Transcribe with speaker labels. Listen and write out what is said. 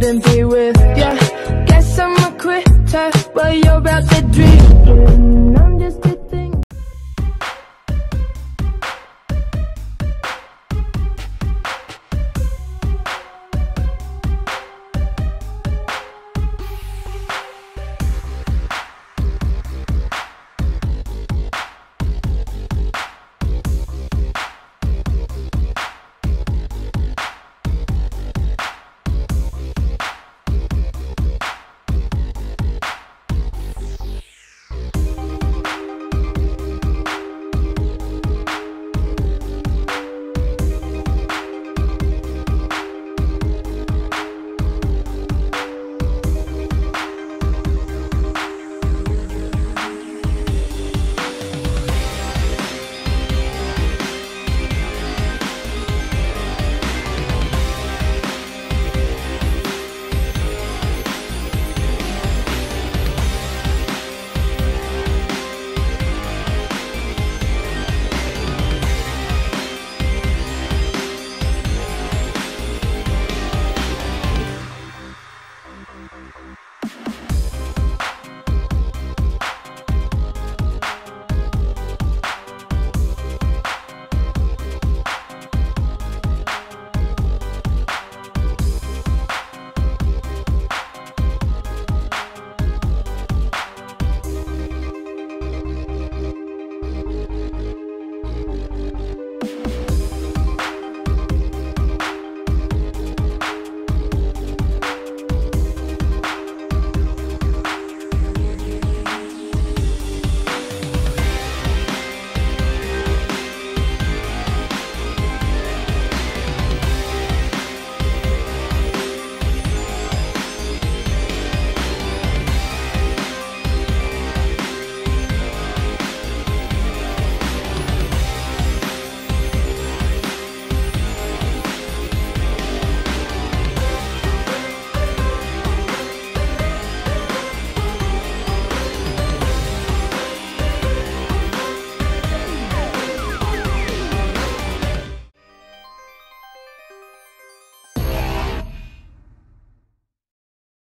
Speaker 1: couldn't be with ya. Guess I'm a quitter, but you're out to dream.